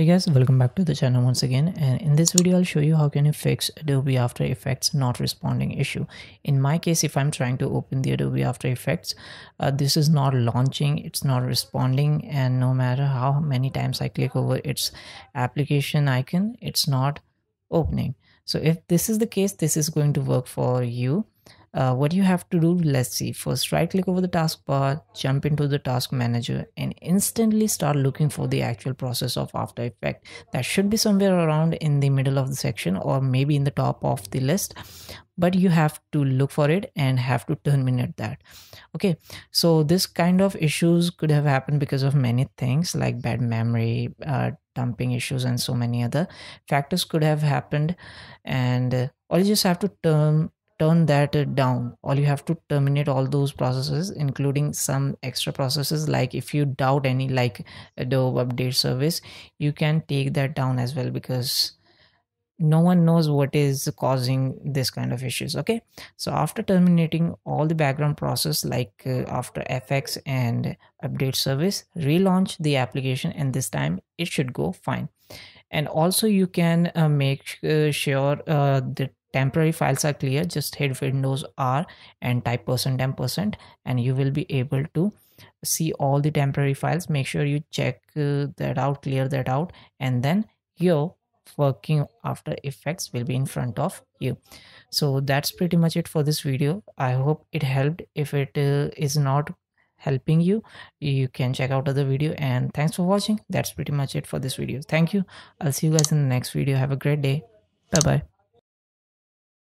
Hey guys, welcome back to the channel once again and in this video I'll show you how can you fix Adobe After Effects not responding issue. In my case if I'm trying to open the Adobe After Effects, uh, this is not launching, it's not responding and no matter how many times I click over its application icon, it's not opening. So if this is the case, this is going to work for you uh, what you have to do? Let's see. First right click over the taskbar jump into the task manager and instantly start looking for the actual process of after effect that should be somewhere around in the middle of the section or maybe in the top of the list but you have to look for it and have to terminate that. Okay so this kind of issues could have happened because of many things like bad memory uh, dumping issues and so many other factors could have happened. And uh, all you just have to term turn that down. All you have to terminate all those processes including some extra processes like if you doubt any like adobe update service you can take that down as well because no one knows what is causing this kind of issues okay? So after terminating all the background process like uh, after effects and update service relaunch the application and this time it should go fine. And also you can uh, make uh, sure uh, the temporary files are clear. Just hit windows r and type percent temp percent and you will be able to see all the temporary files. Make sure you check uh, that out clear that out and then your working after effects will be in front of you. So that's pretty much it for this video. I hope it helped. If it uh, is not helping you you can check out other video. And thanks for watching. That's pretty much it for this video. Thank you. I'll see you guys in the next video. Have a great day. Bye bye